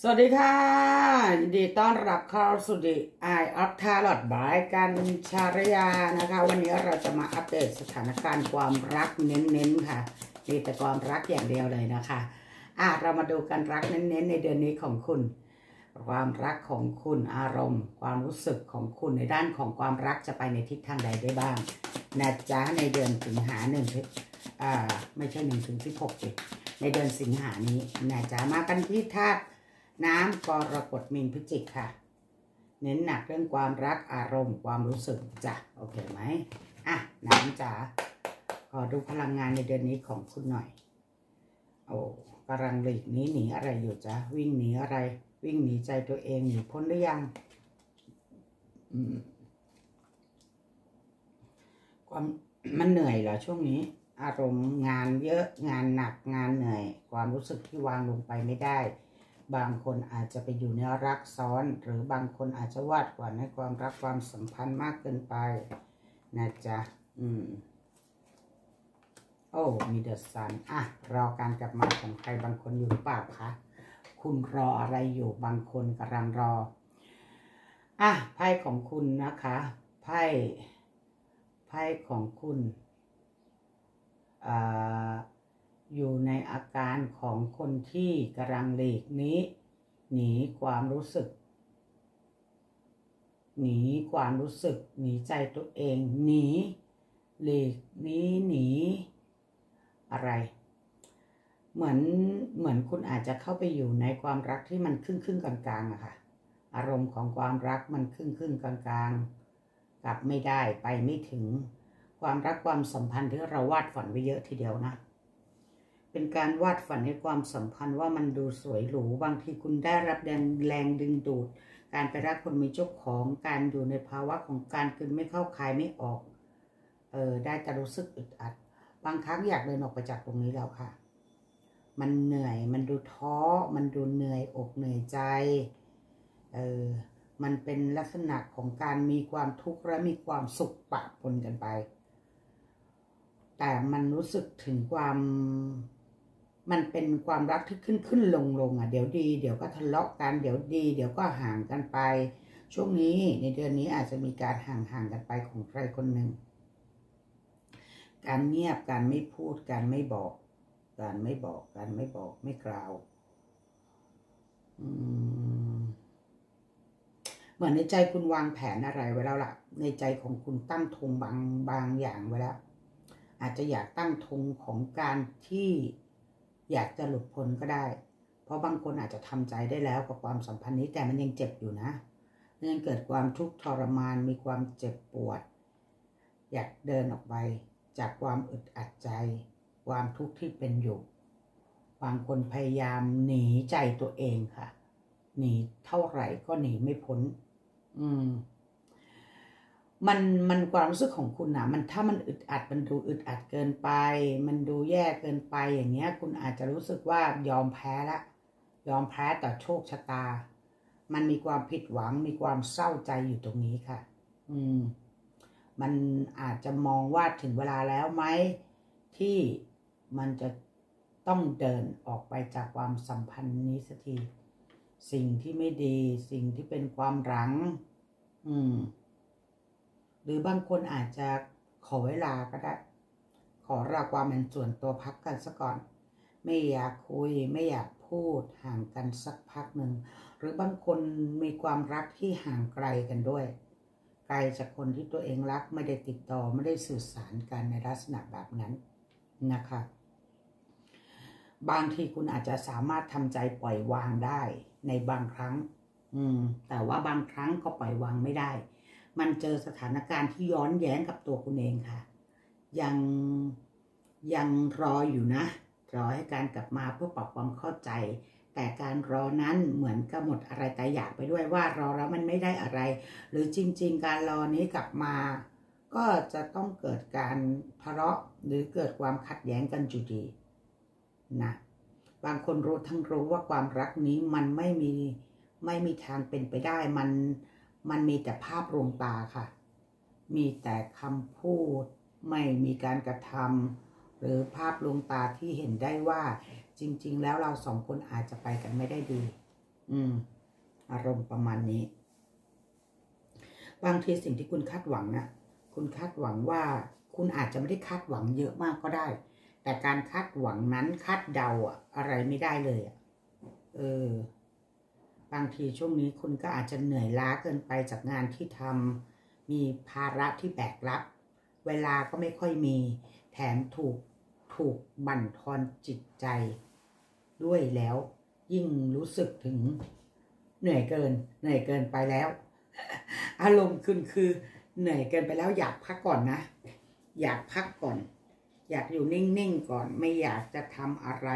สวัสดีค่ะยินดีต้อนรับเข้าสู่ดีไอออฟทาร์ลอดบายกันชารยานะคะ วันนี้เราจะมาอัปเดตสถานการณ์ความรักเน้นๆค่ะมีแต่ความรักอย่างเดียวเลยนะคะอะเรามาดูกันรักเน้นๆในเดือนนี้ของคุณ ความรักของคุณอารมณ์ ความรู้สึกของคุณในด้านของความรักจะไปในทิศทางใดได้บ้างนะจ๊ะในเดือนสิงหาหนึ่งอ่าไม่ใช่หนึ่งถึงสิบหกในเดือนสิงหานี้นะจ๊ะมากันที่ธาตุ น้ำกรกฎมีนพฤศจิกค่ะ เน้นหนักเรื่องความรักอารมณ์ความรู้สึกจ้ะโอเคไหมอะน้ำจ๋าขอดูพลังงานในเดือนนี้ของคุณหน่อย โอ้กำลังหลีกนี้หนีอะไรอยู่จ๊ะวิ่งหนีอะไร วิ่งหนีใจตัวเองหนีพ้นหรือยังความมันเหนื่อยเหรอช่วงนี้ อารมณ์งานเยอะงานหนักงานเหนื่อย ความรู้สึกที่วางลงไปไม่ได้ บางคนอาจจะไปอยู่ในรักซ้อน หรือบางคนอาจจะวาดหวังในความรักความสัมพันธ์มากเกินไปนะจ๊ะ อืม โอ้ มีเดอะซัน อะ รอการกลับมาของใครบางคนอยู่เปล่าคะ คุณรออะไรอยู่บางคนกำลังรอ อะ ไพ่ของคุณนะคะ ไพ่ ไพ่ของคุณ อ่า อยู่ในอาการของคนที่กำลังหลีกนี้ หนีความรู้สึก หนีความรู้สึก หนีใจตัวเอง หนีหลีกนี้หนีอะไร เหมือนเหมือนคุณอาจจะเข้าไปอยู่ในความรักที่มันครึ่งครึ่งกลางๆอะค่ะ อารมณ์ของความรักมันครึ่งครึ่งกลางๆกลับไม่ได้ไปไม่ถึง ความรักความสัมพันธ์ที่เราวาดฝันไว้เยอะทีเดียวนะ เป็นการวาดฝันในความสัมพันธ์ว่ามันดูสวยหรู บางทีคุณได้รับแรงแรงดึงดูด การไปรักคนมีเจ้าของการอยู่ในภาวะของการกลืนไม่เข้าคายไม่ออก เออได้แต่รู้สึกอึดอัด บางครั้งอยากเดินออกไปจากตรงนี้แล้วค่ะ มันเหนื่อยมันดูท้อ มันดูเหนื่อยอกเหนื่อยใจ เออมันเป็นลักษณะของการมีความทุกข์และมีความสุขปะปนกันไป แต่มันรู้สึกถึงความ มันเป็นความรักที่ขึ้นขึ้นลงลงอะเดี๋ยวดี เดี๋ยวก็ทะเลาะกันเดี๋ยวดี เดี๋ยวก็ห่างกันไป ช่วงนี้ในเดือนนี้อาจจะมีการห่างห่างกันไปของใครคนหนึ่งการเงียบการไม่พูดการไม่บอก การไม่บอกการไม่บอกไม่กล่าวเหมือนในใจคุณวางแผนอะไรไว้แล้วล่ะ ในใจของคุณตั้งธงบางบางอย่างไว้แล้ว อาจจะอยากตั้งธงของการที่ อยากจะหลุดพ้นก็ได้ เพราะบางคนอาจจะทำใจได้แล้วกับความสัมพันธ์นี้แต่มันยังเจ็บอยู่นะมันยังเกิดความทุกข์ทรมานมีความเจ็บปวด อยากเดินออกไปจากความอึดอัดใจ ความทุกข์ที่เป็นอยู่ บางคนพยายามหนีใจตัวเองค่ะ หนีเท่าไหร่ก็หนีไม่พ้น อืม มันมันความรู้สึกของคุณนะมันถ้ามันอึดอัดมันดูอึดอัดเกินไป มันดูแย่เกินไปอย่างเงี้ย คุณอาจจะรู้สึกว่ายอมแพ้ละยอมแพ้ต่อโชคชะตา มันมีความผิดหวังมีความเศร้าใจอยู่ตรงนี้ค่ะ อืม มันอาจจะมองว่าถึงเวลาแล้วไหมที่มันจะต้องเดินออกไปจากความสัมพันธ์นี้สักที สิ่งที่ไม่ดี สิ่งที่เป็นความหลัง อืม หรือบางคนอาจจะขอเวลาก็ได้ ขอลาความเป็นส่วนตัวพักกันซะก่อน ไม่อยากคุยไม่อยากพูดห่างกันสักพักหนึ่ง หรือบางคนมีความรักที่ห่างไกลกันด้วย ไกลจากคนที่ตัวเองรักไม่ได้ติดต่อไม่ได้สื่อสารกันในลักษณะแบบนั้นนะคะ บางทีคุณอาจจะสามารถทำใจปล่อยวางได้ในบางครั้ง อืม แต่ว่าบางครั้งก็ปล่อยวางไม่ได้ มันเจอสถานการณ์ที่ย้อนแย้งกับตัวคุณเองค่ะ ยังยังรออยู่นะ รอให้การกลับมาเพื่อปรับความเข้าใจ แต่การรอนั้นเหมือนกับหมดอะไรแต่อยากไปด้วยว่ารอแล้วมันไม่ได้อะไร หรือจริง ๆ การรอนี้กลับมา ก็จะต้องเกิดการทะเลาะหรือเกิดความขัดแย้งกันอยู่ดีนะบางคนรู้ทั้งรู้ว่าความรักนี้มันไม่มีไม่มีทางเป็นไปได้มัน มันมีแต่ภาพลวงตาค่ะ มีแต่คำพูด ไม่มีการกระทำหรือภาพลวงตาที่เห็นได้ว่า จริง ๆ แล้วเราสองคนอาจจะไปกันไม่ได้ดี อืม อารมณ์ประมาณนี้ บางทีสิ่งที่คุณคาดหวังอะคุณคาดหวังว่า คุณอาจจะไม่ได้คาดหวังเยอะมากก็ได้ แต่การคาดหวังนั้นคาดเดาอะอะไรไม่ได้เลยอะเออ บางทีช่วงนี้คุณก็อาจจะเหนื่อยล้าเกินไปจากงานที่ทำมีภาระที่แบกรับ เวลาก็ไม่ค่อยมี แถมถูกถูกบั่นทอนจิตใจ ด้วยแล้ว ยิ่งรู้สึกถึง เหนื่อยเกิน เหนื่อยเกินไปแล้ว อารมณ์คุณคือ เหนื่อยเกินไปแล้วอยากพักก่อนนะ อยากพักก่อน อยากอยู่นิ่งๆก่อน ไม่อยากจะทำอะไร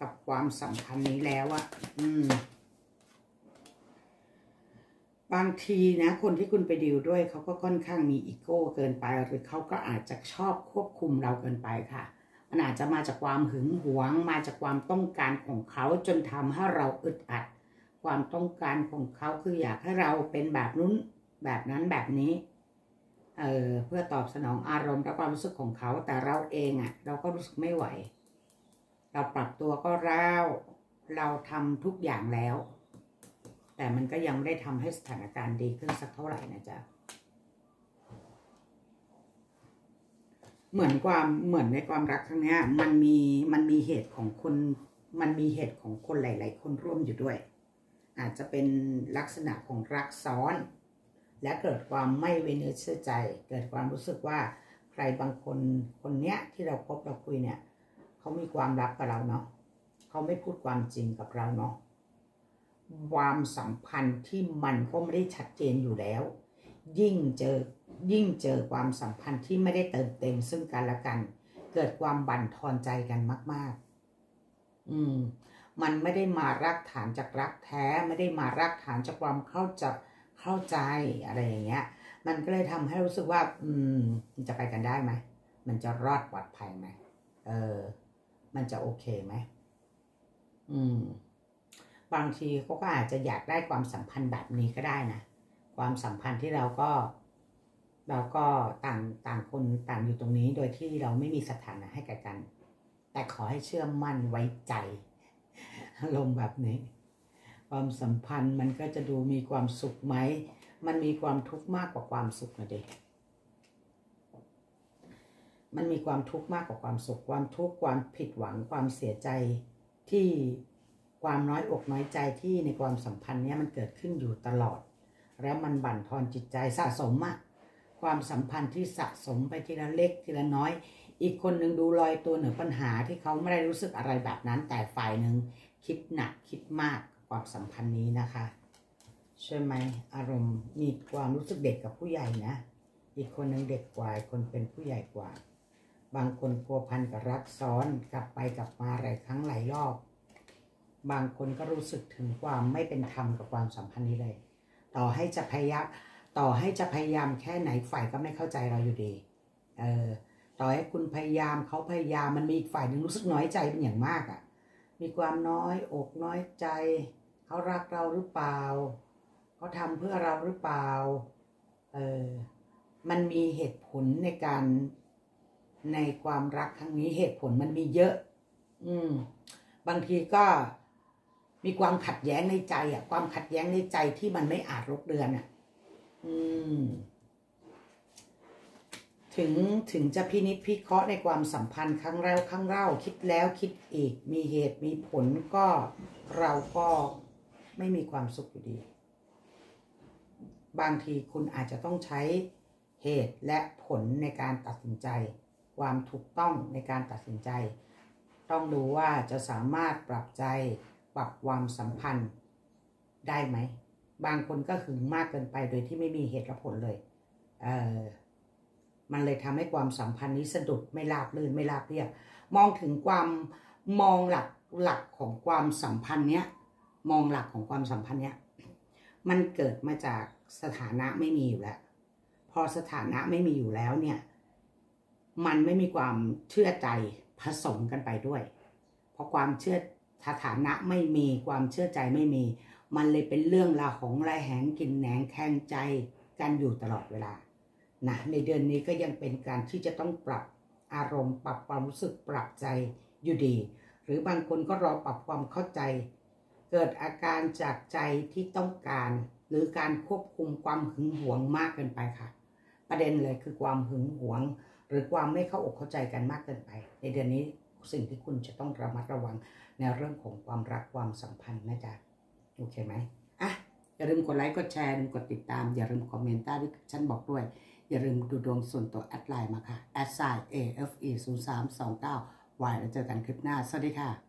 กับความสัมพันธ์นี้แล้วอะอืม บางทีนะคนที่คุณไปดีลด้วยเขาก็ค่อนข้างมีอีโก้เกินไปหรือเขาก็อาจจะชอบควบคุมเราเกินไปค่ะ มันอาจจะมาจากความหึงหวง มาจากความต้องการของเขาจนทำให้เราอึดอัด ความต้องการของเขาคืออยากให้เราเป็นแบบนู้นแบบนั้นแบบนี้เออเพื่อตอบสนองอารมณ์และความรู้สึกของเขาแต่เราเองอะ่ะ เราก็รู้สึกไม่ไหว เราปรับตัวก็ร้าวเราทำทุกอย่างแล้ว แต่มันก็ยังไม่ได้ทำให้สถานการณ์ดีขึ้นสักเท่าไหร่นะจ๊ะ เหมือนความเหมือนในความรักครั้งนี้มันมีมันมีเหตุของคนมันมีเหตุของคนหลาย ๆ คนร่วมอยู่ด้วย อาจจะเป็นลักษณะของรักซ้อน และเกิดความไม่เวเนื้อเชื่อใจ เกิดความรู้สึกว่าใครบางคนคนเนี้ยที่เราพบเราคุยเนี่ยเขามีความลับกับเราเนาะเขาไม่พูดความจริงกับเราเนาะ ความสัมพันธ์ที่มันก็ไม่ได้ชัดเจนอยู่แล้ว ยิ่งเจอยิ่งเจอความสัมพันธ์ที่ไม่ได้เติมเต็มซึ่งกันและกัน เกิดความบั่นทอนใจกันมาก ๆ อืม มันไม่ได้มารักฐานจากรักแท้ ไม่ได้มารักฐานจากความเข้าใจเข้าใจอะไรอย่างเงี้ย มันก็เลยทำให้รู้สึกว่า อืมจะไปกันได้ไหมมันจะรอดปลอดภัยไหมเออ มันจะโอเคไหมอืม บางทีเขาก็อาจจะอยากได้ความสัมพันธ์แบบนี้ก็ได้นะ ความสัมพันธ์ที่เราก็ เราก็ต่างต่างคนต่างอยู่ตรงนี้ โดยที่เราไม่มีสถานะให้กัน แต่ขอให้เชื่อมั่นไว้ใจอารมณ์แบบนี้ ความสัมพันธ์มันก็จะดูมีความสุขไหม มันมีความทุกข์มากกว่าความสุขนะเด็กมันมีความทุกข์มากกว่าความสุข ความทุกข์ความผิดหวังความเสียใจที่ ความน้อยอกน้อยใจที่ในความสัมพันธ์นี้มันเกิดขึ้นอยู่ตลอด แล้วมันบั่นทอนจิตใจสะสมอะความสัมพันธ์ที่สะสมไปทีละเล็กทีละน้อย อีกคนหนึ่งดูลอยตัวเหนือปัญหาที่เขาไม่ได้รู้สึกอะไรแบบนั้น แต่ฝ่ายหนึ่งคิดหนักคิดมากความสัมพันธ์นี้นะคะ ใช่ไหมอารมณ์มีความรู้สึกเด็กกับผู้ใหญ่นะ อีกคนหนึ่งเด็กกว่าคนเป็นผู้ใหญ่กว่า บางคนพัวพันกับรักซ้อนกลับไปกลับมาหลายครั้งหลายรอบ บางคนก็รู้สึกถึงความไม่เป็นธรรมกับความสัมพันธ์นี้เลย ต่อให้จะพยายามต่อให้จะพยายามแค่ไหนฝ่ายก็ไม่เข้าใจเราอยู่ดีเออต่อให้คุณพยายามเขาพยายามมันมีอีกฝ่ายหนึ่งรู้สึกน้อยใจเป็นอย่างมากอะ่ะ มีความน้อยอกน้อยใจ เขารักเราหรือเปล่า เขาทำเพื่อเราหรือเปล่าเออมันมีเหตุผลในการในความรักครั้งนี้เหตุผลมันมีเยอะ อืม บางทีก็ มีความขัดแย้งในใจอะ ความขัดแย้งในใจที่มันไม่อาจลบเดือนอะ อืม ถึงถึงจะพินิจพิเคราะห์ในความสัมพันธ์ครั้งแล้วครั้งเล่าคิดแล้วคิดอีก มีเหตุมีผลก็เราก็ไม่มีความสุขอยู่ดี บางทีคุณอาจจะต้องใช้เหตุและผลในการตัดสินใจ ความถูกต้องในการตัดสินใจ ต้องดูว่าจะสามารถปรับใจ ปรับความสัมพันธ์ได้ไหม บางคนก็หึงมากเกินไปโดยที่ไม่มีเหตุและผลเลยเออมันเลยทำให้ความสัมพันธ์นี้สะดุดไม่ราบรื่นไม่ราบเรียบมองถึงความมองหลักหลักของความสัมพันธ์เนี้ยมองหลักของความสัมพันธ์เนี้ยมันเกิดมาจากสถานะไม่มีอยู่แล้ว พอสถานะไม่มีอยู่แล้วเนี่ย มันไม่มีความเชื่อใจผสมกันไปด้วย เพราะความเชื่อ สถานะไม่มีความเชื่อใจไม่มี มันเลยเป็นเรื่องราวของไรแหงกินแหนงแข่งใจกันอยู่ตลอดเวลานะในเดือนนี้ก็ยังเป็นการที่จะต้องปรับอารมณ์ ปรับความรู้สึกปรับใจอยู่ดี หรือบางคนก็รอปรับความเข้าใจ เกิดอาการจากใจที่ต้องการ หรือการควบคุมความหึงหวงมากเกินไปค่ะ ประเด็นเลยคือความหึงหวง หรือความไม่เข้าอกเข้าใจกันมากเกินไป ในเดือนนี้ สิ่งที่คุณจะต้องระมัดระวังในเรื่องของความรักความสัมพันธ์นะจ๊ะโอเคไหมอะอย่าลืมกดไลค์กดแชร์อย่าลืมกดติดตาม อย่าลืมคอมเมนต์ใต้ที่ฉันบอกด้วย อย่าลืมดูดวงส่วนตัวแอดไลน์มาค่ะ a s i afe 0 3 2 9 y แล้วเจอกันคลิปหน้า สวัสดีค่ะ